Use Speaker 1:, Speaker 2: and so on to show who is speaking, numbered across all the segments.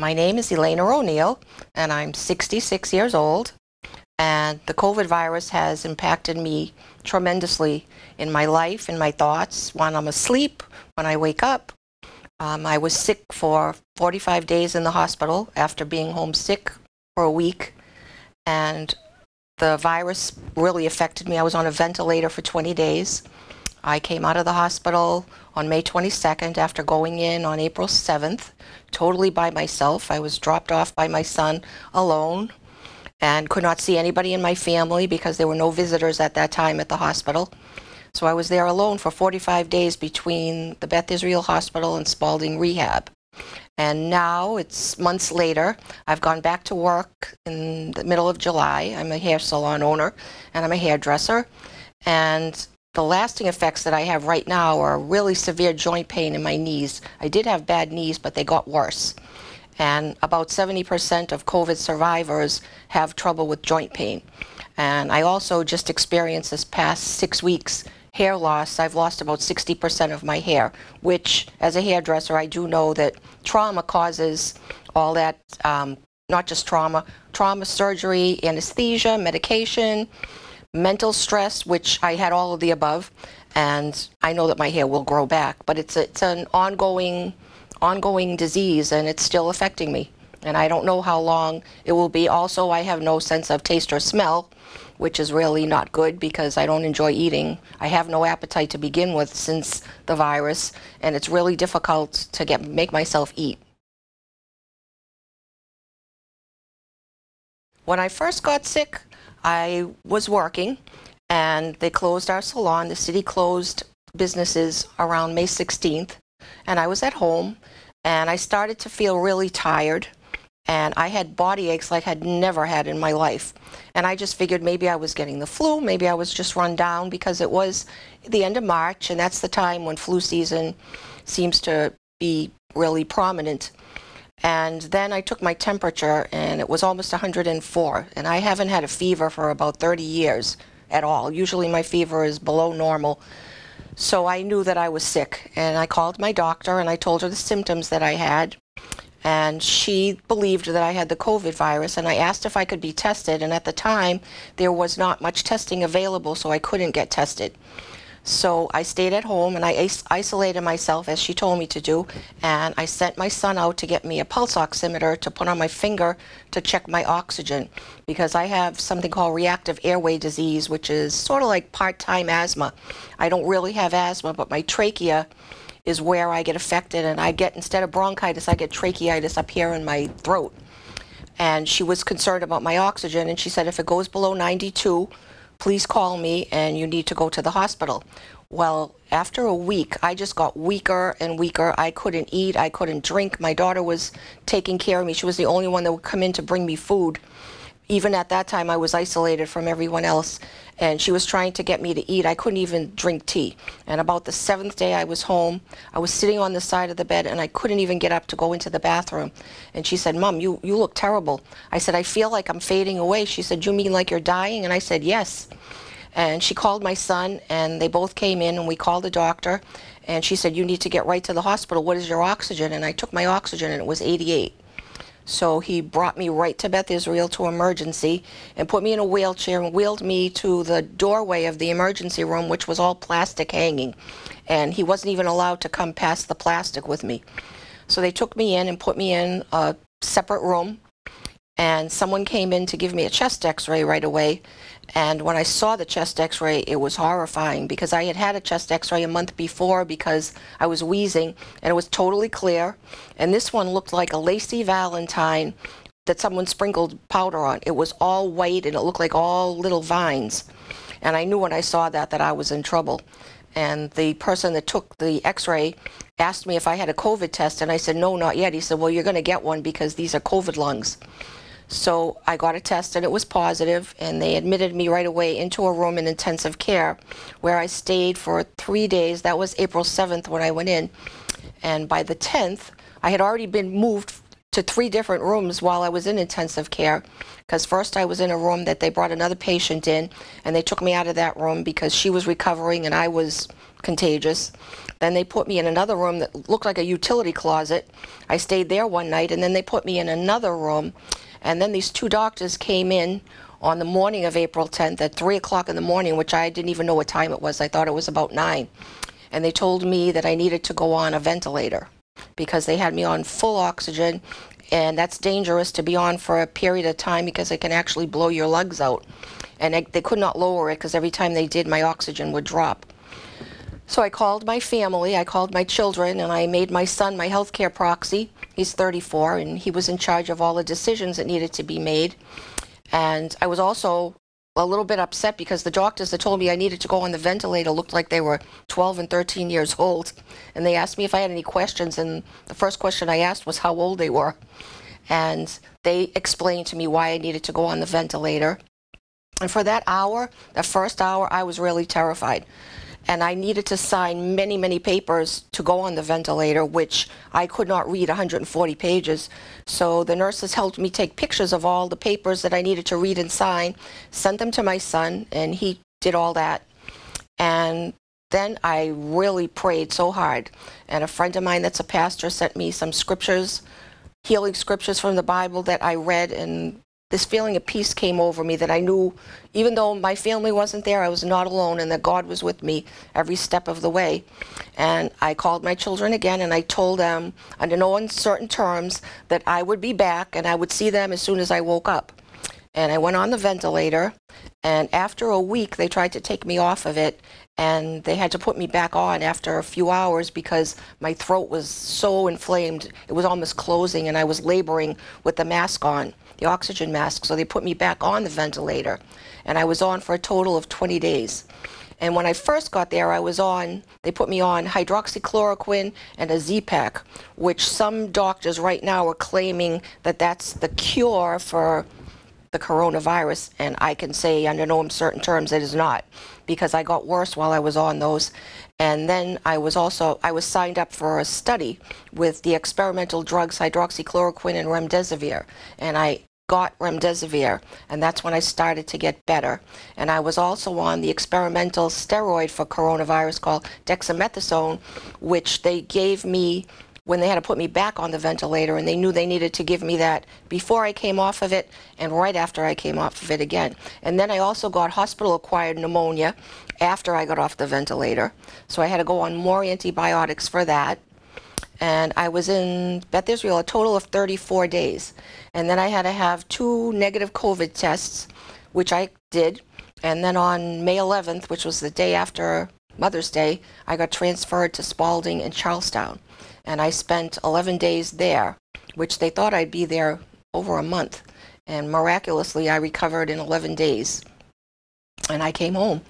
Speaker 1: My name is Elayna O'Neil, and I'm 66 years old. And the COVID virus has impacted me tremendously in my life, in my thoughts, when I'm asleep, when I wake up. Um, I was sick for 45 days in the hospital after being homesick for a week. And the virus really affected me. I was on a ventilator for 20 days. I came out of the hospital on May 22nd after going in on April 7th, totally by myself. I was dropped off by my son alone and could not see anybody in my family because there were no visitors at that time at the hospital. So I was there alone for 45 days between the Beth Israel Hospital and Spaulding Rehab. And now it's months later. I've gone back to work in the middle of July. I'm a hair salon owner and I'm a hairdresser. And the lasting effects that I have right now are really severe joint pain in my knees. I did have bad knees, but they got worse. And about 70% of COVID survivors have trouble with joint pain. And I also just experienced this past six weeks hair loss. I've lost about 60% of my hair, which as a hairdresser, I do know that trauma causes all that, um, not just trauma, trauma, surgery, anesthesia, medication, mental stress, which I had all of the above. And I know that my hair will grow back, but it's, a, it's an ongoing ongoing disease and it's still affecting me. And I don't know how long it will be. Also, I have no sense of taste or smell, which is really not good because I don't enjoy eating. I have no appetite to begin with since the virus, and it's really difficult to get make myself eat. When I first got sick, I was working and they closed our salon. The city closed businesses around May 16th and I was at home and I started to feel really tired and I had body aches like I'd never had in my life. And I just figured maybe I was getting the flu, maybe I was just run down because it was the end of March and that's the time when flu season seems to be really prominent. And then I took my temperature and it was almost 104 and I haven't had a fever for about 30 years at all. Usually my fever is below normal. So I knew that I was sick and I called my doctor and I told her the symptoms that I had. And she believed that I had the COVID virus and I asked if I could be tested. And at the time, there was not much testing available, so I couldn't get tested. So I stayed at home and I isolated myself as she told me to do. And I sent my son out to get me a pulse oximeter to put on my finger to check my oxygen because I have something called reactive airway disease, which is sort of like part-time asthma. I don't really have asthma, but my trachea is where I get affected and I get, instead of bronchitis, I get tracheitis up here in my throat. And she was concerned about my oxygen and she said if it goes below 92, please call me and you need to go to the hospital. Well, after a week, I just got weaker and weaker. I couldn't eat, I couldn't drink. My daughter was taking care of me. She was the only one that would come in to bring me food even at that time, I was isolated from everyone else, and she was trying to get me to eat. I couldn't even drink tea. And about the seventh day I was home, I was sitting on the side of the bed, and I couldn't even get up to go into the bathroom. And she said, Mom, you, you look terrible. I said, I feel like I'm fading away. She said, You mean like you're dying? And I said, Yes. And she called my son, and they both came in, and we called the doctor. And she said, You need to get right to the hospital. What is your oxygen? And I took my oxygen, and it was 88. So he brought me right to Beth Israel to emergency and put me in a wheelchair and wheeled me to the doorway of the emergency room, which was all plastic hanging. And he wasn't even allowed to come past the plastic with me. So they took me in and put me in a separate room and someone came in to give me a chest x-ray right away and when I saw the chest x-ray it was horrifying because I had had a chest x-ray a month before because I was wheezing and it was totally clear. And this one looked like a lacy valentine that someone sprinkled powder on. It was all white and it looked like all little vines. And I knew when I saw that that I was in trouble. And the person that took the x-ray asked me if I had a COVID test and I said no not yet. He said well you're going to get one because these are COVID lungs so I got a test and it was positive and they admitted me right away into a room in intensive care where I stayed for three days. That was April 7th when I went in. And by the 10th, I had already been moved to three different rooms while I was in intensive care. Because first I was in a room that they brought another patient in and they took me out of that room because she was recovering and I was contagious. Then they put me in another room that looked like a utility closet. I stayed there one night, and then they put me in another room. And then these two doctors came in on the morning of April 10th at 3 o'clock in the morning, which I didn't even know what time it was. I thought it was about 9. And they told me that I needed to go on a ventilator because they had me on full oxygen and that's dangerous to be on for a period of time because it can actually blow your lungs out. And they, they could not lower it because every time they did, my oxygen would drop. So I called my family, I called my children, and I made my son my healthcare proxy. He's 34, and he was in charge of all the decisions that needed to be made. And I was also a little bit upset because the doctors that told me I needed to go on the ventilator looked like they were 12 and 13 years old. And they asked me if I had any questions, and the first question I asked was how old they were. And they explained to me why I needed to go on the ventilator. And for that hour, the first hour, I was really terrified and I needed to sign many, many papers to go on the ventilator, which I could not read 140 pages. So the nurses helped me take pictures of all the papers that I needed to read and sign, sent them to my son, and he did all that. And then I really prayed so hard. And a friend of mine that's a pastor sent me some scriptures, healing scriptures from the Bible that I read and this feeling of peace came over me that I knew, even though my family wasn't there, I was not alone and that God was with me every step of the way. And I called my children again and I told them, under no uncertain terms, that I would be back and I would see them as soon as I woke up. And I went on the ventilator, and after a week, they tried to take me off of it, and they had to put me back on after a few hours because my throat was so inflamed. It was almost closing, and I was laboring with the mask on the oxygen mask. So they put me back on the ventilator. And I was on for a total of 20 days. And when I first got there, I was on, they put me on hydroxychloroquine and a Z-Pak, which some doctors right now are claiming that that's the cure for the coronavirus. And I can say under no uncertain terms it is not because I got worse while I was on those. And then I was also, I was signed up for a study with the experimental drugs hydroxychloroquine and remdesivir. And I got remdesivir, and that's when I started to get better. And I was also on the experimental steroid for coronavirus called dexamethasone, which they gave me when they had to put me back on the ventilator and they knew they needed to give me that before I came off of it and right after I came off of it again. And then I also got hospital acquired pneumonia after I got off the ventilator. So I had to go on more antibiotics for that and I was in Beth Israel a total of 34 days. And then I had to have two negative COVID tests, which I did. And then on May 11th, which was the day after Mother's Day, I got transferred to Spaulding in Charlestown. And I spent 11 days there, which they thought I'd be there over a month. And miraculously, I recovered in 11 days. And I came home.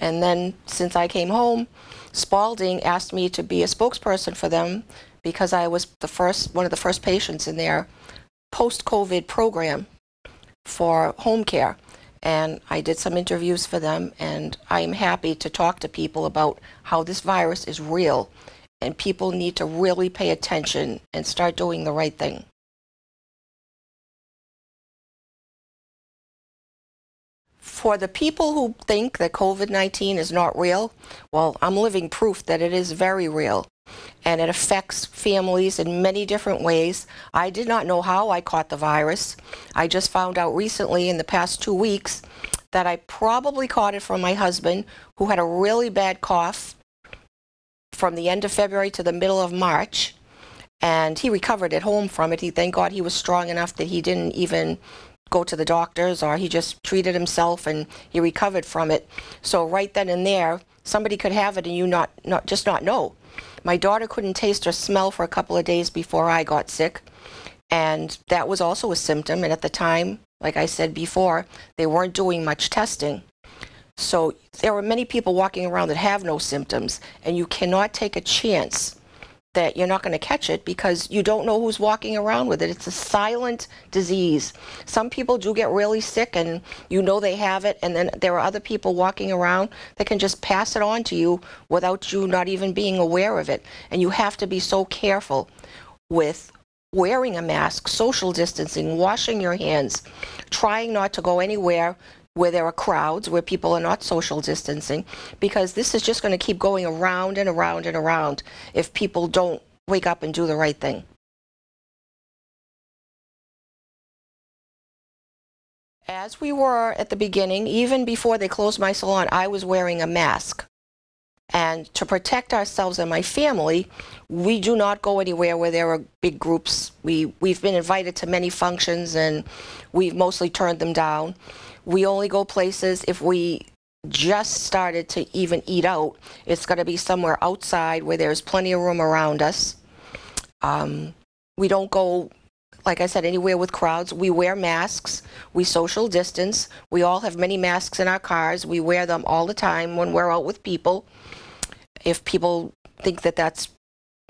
Speaker 1: And then since I came home, Spaulding asked me to be a spokesperson for them because I was the first, one of the first patients in their post-COVID program for home care. And I did some interviews for them, and I am happy to talk to people about how this virus is real, and people need to really pay attention and start doing the right thing. For the people who think that COVID-19 is not real, well, I'm living proof that it is very real and it affects families in many different ways. I did not know how I caught the virus. I just found out recently in the past two weeks that I probably caught it from my husband who had a really bad cough from the end of February to the middle of March and he recovered at home from it. He thank God he was strong enough that he didn't even go to the doctors or he just treated himself and he recovered from it. So right then and there, somebody could have it and you not, not just not know. My daughter couldn't taste or smell for a couple of days before I got sick. And that was also a symptom. And at the time, like I said before, they weren't doing much testing. So there are many people walking around that have no symptoms, and you cannot take a chance that you're not going to catch it because you don't know who's walking around with it. It's a silent disease. Some people do get really sick and you know they have it, and then there are other people walking around that can just pass it on to you without you not even being aware of it. And you have to be so careful with wearing a mask, social distancing, washing your hands, trying not to go anywhere where there are crowds, where people are not social distancing, because this is just going to keep going around and around and around if people don't wake up and do the right thing. As we were at the beginning, even before they closed my salon, I was wearing a mask. And to protect ourselves and my family, we do not go anywhere where there are big groups. We, we've been invited to many functions and we've mostly turned them down. We only go places if we just started to even eat out. It's going to be somewhere outside where there's plenty of room around us. Um, we don't go like I said, anywhere with crowds. We wear masks. We social distance. We all have many masks in our cars. We wear them all the time when we're out with people. If people think that that's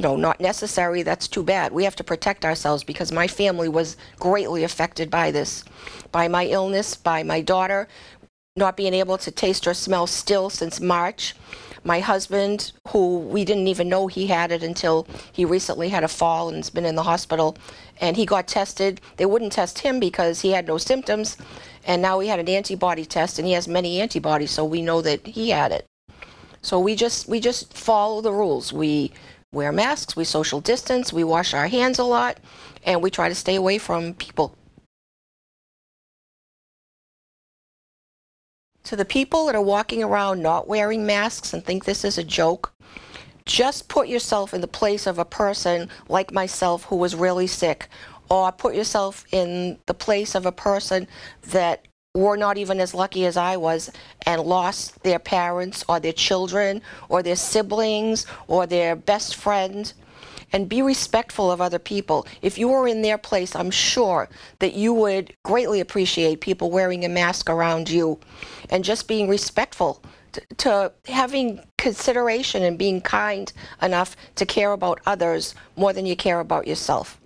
Speaker 1: no, not necessary, that's too bad. We have to protect ourselves because my family was greatly affected by this, by my illness, by my daughter not being able to taste or smell still since March. My husband, who we didn't even know he had it until he recently had a fall and has been in the hospital, and he got tested. They wouldn't test him because he had no symptoms, and now he had an antibody test, and he has many antibodies, so we know that he had it. So we just we just follow the rules. We wear masks, we social distance, we wash our hands a lot, and we try to stay away from people. To the people that are walking around not wearing masks and think this is a joke, just put yourself in the place of a person like myself who was really sick, or put yourself in the place of a person that were not even as lucky as I was and lost their parents or their children or their siblings or their best friend and be respectful of other people. If you were in their place, I'm sure that you would greatly appreciate people wearing a mask around you and just being respectful to, to having consideration and being kind enough to care about others more than you care about yourself.